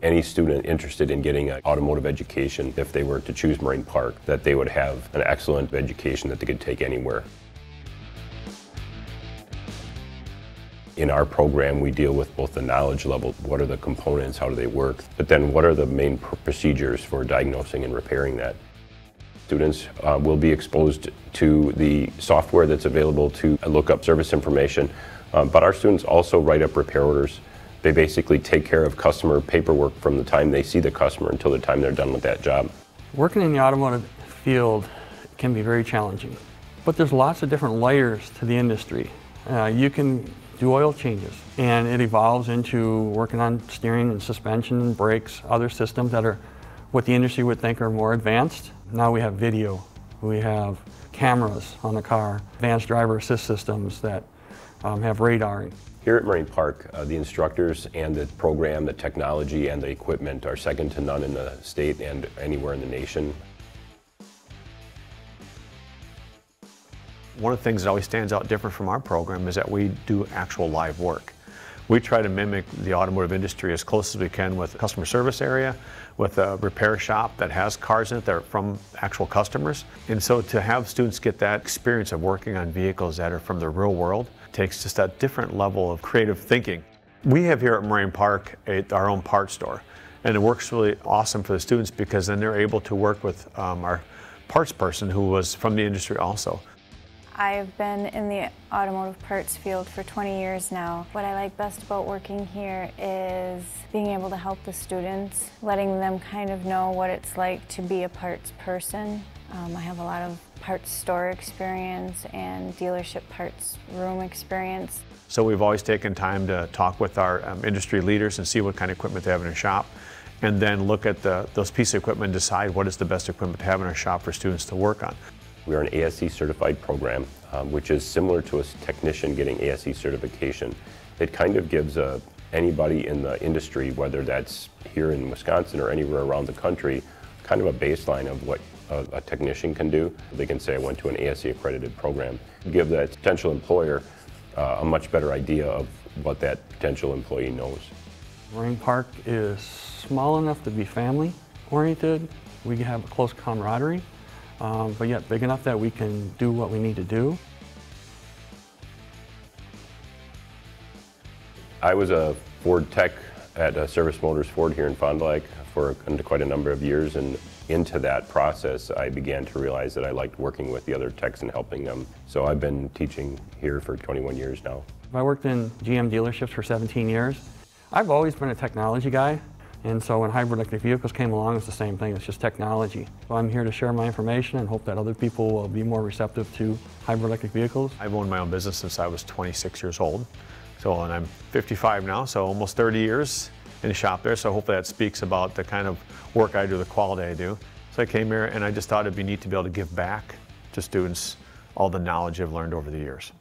Any student interested in getting an automotive education, if they were to choose Moraine Park, that they would have an excellent education that they could take anywhere. In our program, we deal with both the knowledge level, what are the components, how do they work, but then what are the main pr- procedures for diagnosing and repairing that. Students uh, will be exposed to the software that's available to look up service information, um, but our students also write up repair orders. They basically take care of customer paperwork from the time they see the customer until the time they're done with that job. Working in the automotive field can be very challenging, but there's lots of different layers to the industry. Uh, you can do oil changes, and it evolves into working on steering and suspension and brakes, other systems that are what the industry would think are more advanced. Now we have video, we have cameras on the car, advanced driver assist systems that um, have radaring. Here at Moraine Park, uh, the instructors and the program, the technology, and the equipment are second to none in the state and anywhere in the nation. One of the things that always stands out different from our program is that we do actual live work. We try to mimic the automotive industry as close as we can with a customer service area, with a repair shop that has cars in it that are from actual customers. And so to have students get that experience of working on vehicles that are from the real world takes just that different level of creative thinking. We have here at Moraine Park a, our own parts store, and it works really awesome for the students because then they're able to work with um, our parts person who was from the industry also. I've been in the automotive parts field for 20 years now. What I like best about working here is being able to help the students, letting them kind of know what it's like to be a parts person. Um, I have a lot of parts store experience and dealership parts room experience. So we've always taken time to talk with our um, industry leaders and see what kind of equipment they have in their shop and then look at the, those pieces of equipment and decide what is the best equipment to have in our shop for students to work on. We are an ASE certified program, um, which is similar to a technician getting ASE certification. It kind of gives uh, anybody in the industry, whether that's here in Wisconsin or anywhere around the country, kind of a baseline of what a, a technician can do. They can say, I went to an ASE accredited program. Give that potential employer uh, a much better idea of what that potential employee knows. Moraine Park is small enough to be family oriented. We have a close camaraderie um, but yet big enough that we can do what we need to do. I was a Ford tech at uh, Service Motors Ford here in Fond du Lac for quite a number of years and into that process I began to realize that I liked working with the other techs and helping them. So I've been teaching here for 21 years now. I worked in GM dealerships for 17 years. I've always been a technology guy. And so when hybrid electric vehicles came along, it's the same thing, it's just technology. So I'm here to share my information and hope that other people will be more receptive to hybrid electric vehicles. I've owned my own business since I was 26 years old. So, and I'm 55 now, so almost 30 years in the shop there. So hopefully that speaks about the kind of work I do, the quality I do. So I came here and I just thought it'd be neat to be able to give back to students all the knowledge I've learned over the years.